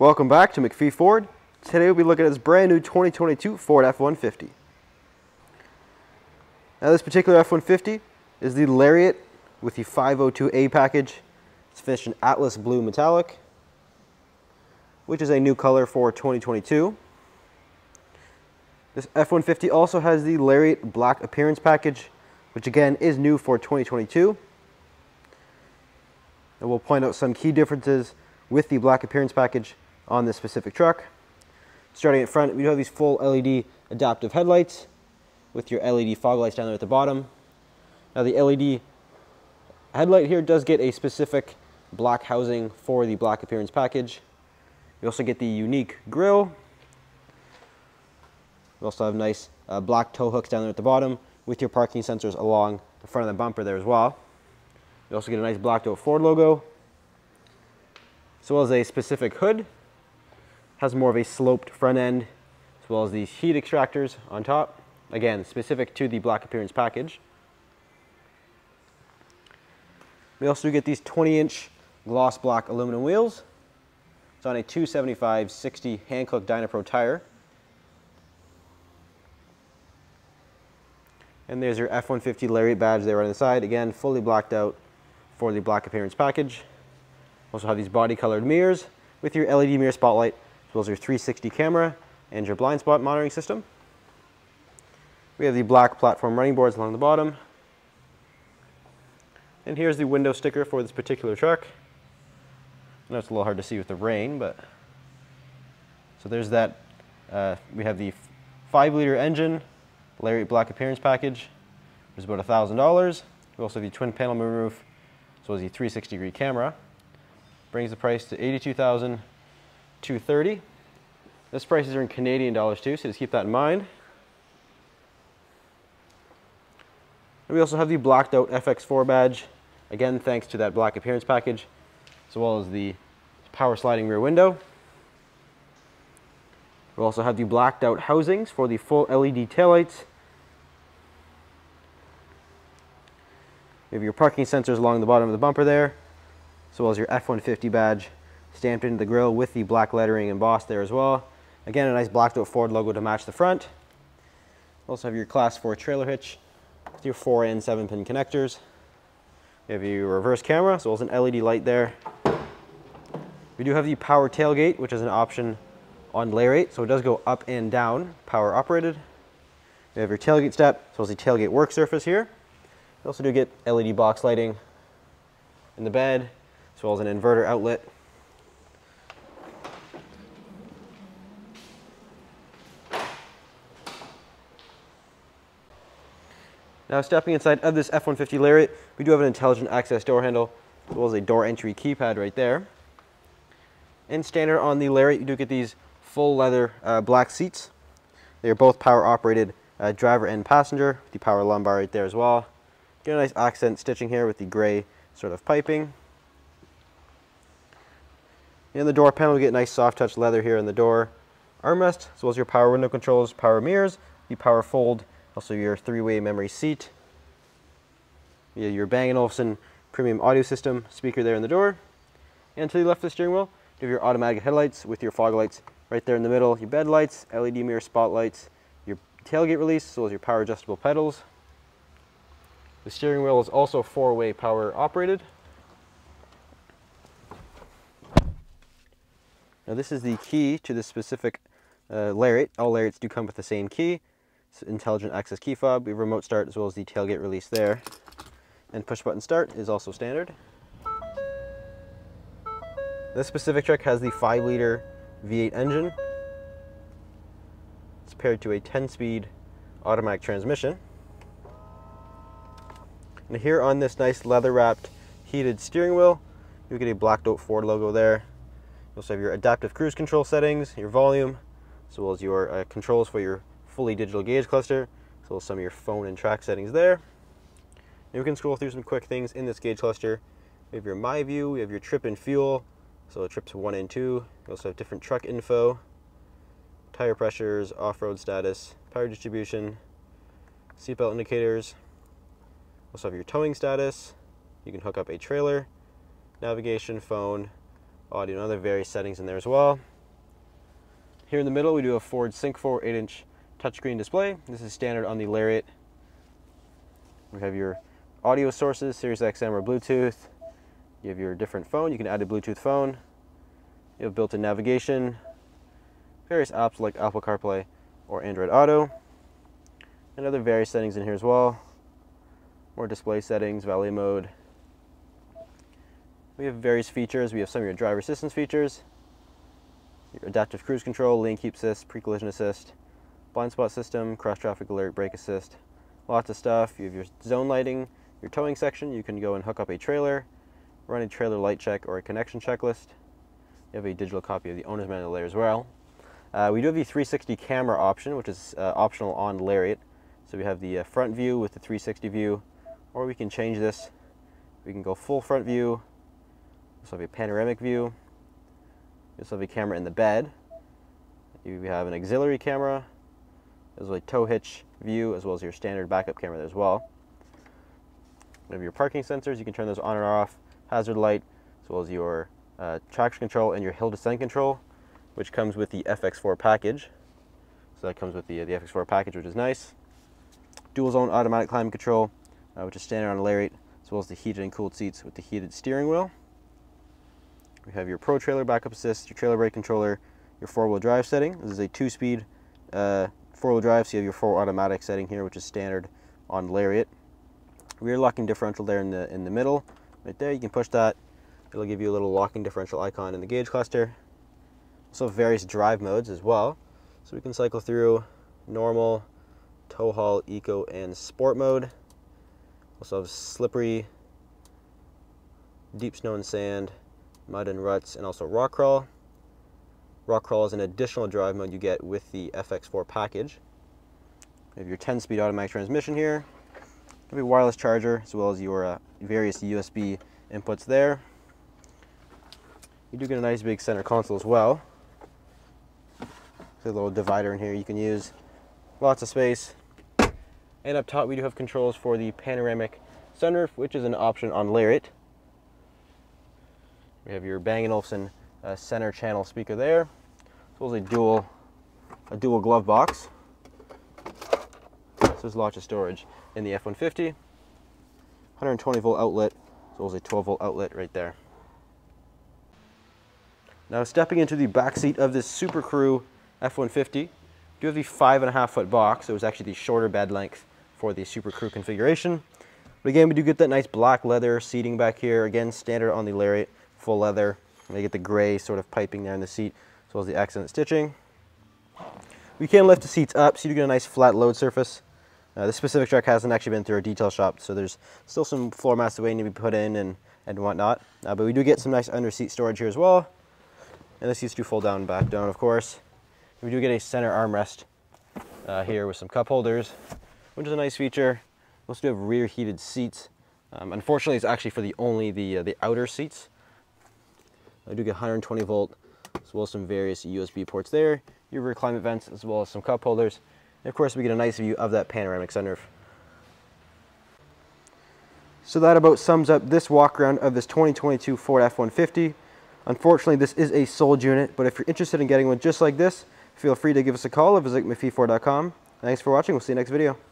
Welcome back to MacPhee Ford. Today we'll be looking at this brand new 2022 Ford F-150. Now this particular F-150 is the Lariat with the 502A package. It's finished in Atlas Blue Metallic, which is a new color for 2022. This F-150 also has the Lariat Black Appearance package, which again is new for 2022. And we'll point out some key differences with the Black Appearance package on this specific truck. Starting at front, we do have these full LED adaptive headlights with your LED fog lights down there at the bottom. Now the LED headlight here does get a specific black housing for the black appearance package. You also get the unique grille. We also have nice uh, black tow hooks down there at the bottom with your parking sensors along the front of the bumper there as well. You also get a nice blacked out Ford logo, as well as a specific hood has more of a sloped front end, as well as these heat extractors on top. Again, specific to the black appearance package. We also get these 20 inch gloss black aluminum wheels. It's on a 275-60 Hankook Dynapro tire. And there's your F-150 Lariat badge there on the side. Again, fully blacked out for the black appearance package. Also have these body colored mirrors with your LED mirror spotlight as well as your 360 camera and your blind spot monitoring system. We have the black platform running boards along the bottom. And here's the window sticker for this particular truck. I know it's a little hard to see with the rain, but so there's that. Uh, we have the 5 liter engine, Lariat Black Appearance Package, which is about $1,000. We also have the twin panel moonroof, as well as the 360 degree camera. Brings the price to 82000 230. This prices are in Canadian dollars too, so just keep that in mind. And we also have the blacked out FX4 badge, again thanks to that black appearance package, as well as the power sliding rear window. We also have the blacked out housings for the full LED taillights. You have your parking sensors along the bottom of the bumper there, as well as your F-150 badge stamped into the grill with the black lettering embossed there as well. Again, a nice blacked out Ford logo to match the front. Also have your class 4 trailer hitch with your 4 and 7 pin connectors. You have your reverse camera, as well as an LED light there. We do have the power tailgate, which is an option on Lariat, so it does go up and down, power operated. We have your tailgate step, as well as the tailgate work surface here. You also do get LED box lighting in the bed, as well as an inverter outlet Now stepping inside of this F-150 Lariat, we do have an intelligent access door handle, as well as a door entry keypad right there. And standard on the Lariat, you do get these full leather uh, black seats. They are both power operated uh, driver and passenger, the power lumbar right there as well. Get a nice accent stitching here with the gray sort of piping. In the door panel, we get nice soft touch leather here in the door armrest, as well as your power window controls, power mirrors, the power fold also your three-way memory seat. You your Bang & Olufsen premium audio system speaker there in the door. And to the left of the steering wheel, you have your automatic headlights with your fog lights right there in the middle, your bed lights, LED mirror spotlights, your tailgate release, as well as your power adjustable pedals. The steering wheel is also four-way power operated. Now this is the key to this specific uh, Lariat. All Lariats do come with the same key intelligent access key fob. We have remote start as well as the tailgate release there. And push button start is also standard. This specific truck has the 5 liter V8 engine. It's paired to a 10 speed automatic transmission. And here on this nice leather wrapped heated steering wheel, you get a blacked out Ford logo there. You also have your adaptive cruise control settings, your volume, as well as your uh, controls for your fully digital gauge cluster, so some of your phone and track settings there. And we can scroll through some quick things in this gauge cluster. We have your My View, we have your trip and fuel, so trips one and two. We also have different truck info, tire pressures, off-road status, power distribution, seatbelt indicators. Also have your towing status. You can hook up a trailer, navigation, phone, audio, and other various settings in there as well. Here in the middle, we do a Ford Sync 4 8-inch touchscreen display. This is standard on the Lariat. We have your audio sources, Sirius XM or Bluetooth. You have your different phone. You can add a Bluetooth phone. You have built-in navigation, various apps like Apple CarPlay or Android Auto, and other various settings in here as well. More display settings, valet mode. We have various features. We have some of your driver assistance features, your adaptive cruise control, lane keep assist, pre-collision assist, blind spot system, cross traffic alert, brake assist, lots of stuff. You have your zone lighting, your towing section. You can go and hook up a trailer, run a trailer light check or a connection checklist. You have a digital copy of the owner's manual there as well. Uh, we do have the 360 camera option, which is uh, optional on Lariat. So we have the uh, front view with the 360 view, or we can change this. We can go full front view. We also have a panoramic view. We also have a camera in the bed. You have an auxiliary camera, as a tow hitch view, as well as your standard backup camera there as well. You have your parking sensors. You can turn those on or off. Hazard light, as well as your uh, traction control and your hill descent control, which comes with the FX4 package. So that comes with the, the FX4 package, which is nice. Dual zone automatic climate control, uh, which is standard on a Lariat, as well as the heated and cooled seats with the heated steering wheel. We have your Pro Trailer backup assist, your trailer brake controller, your four-wheel drive setting. This is a two-speed uh, four-wheel drive, so you have your four automatic setting here, which is standard on Lariat. Rear locking differential there in the in the middle, right there. You can push that It'll give you a little locking differential icon in the gauge cluster. Also various drive modes as well. So we can cycle through normal, tow haul, eco, and sport mode. Also have slippery, deep snow and sand, mud and ruts, and also rock crawl. Rock crawl is an additional drive mode you get with the FX4 package. You have your 10-speed automatic transmission here. Have a wireless charger as well as your uh, various USB inputs there. You do get a nice big center console as well. There's a little divider in here you can use. Lots of space. And up top we do have controls for the panoramic sunroof, which is an option on Lariat. We have your Bang & Olufsen uh, center channel speaker there. As a dual, a dual glove box. So there's lots of storage in the F-150. 120 volt outlet, well as a 12 volt outlet right there. Now stepping into the back seat of this Super Crew F-150, do have the five and a half foot box. So it was actually the shorter bed length for the Super Crew configuration. But again, we do get that nice black leather seating back here. Again, standard on the Lariat, full leather. And they get the gray sort of piping there in the seat, as well as the accent stitching. We can lift the seats up, so you get a nice flat load surface. Uh, this specific truck hasn't actually been through a detail shop, so there's still some floor mats that waiting to be put in and, and whatnot. Uh, but we do get some nice under seat storage here as well. And this used to fold down back down, of course. We do get a center armrest uh, here with some cup holders, which is a nice feature. We also do have rear heated seats. Um, unfortunately, it's actually for the only the uh, the outer seats. I do get 120 volt, as well as some various USB ports there. Your rear climate vents, as well as some cup holders. And of course, we get a nice view of that panoramic sunroof. So that about sums up this walk around of this 2022 Ford F-150. Unfortunately, this is a sold unit, but if you're interested in getting one just like this, feel free to give us a call or visit macpheeford.com. Thanks for watching. We'll see you next video.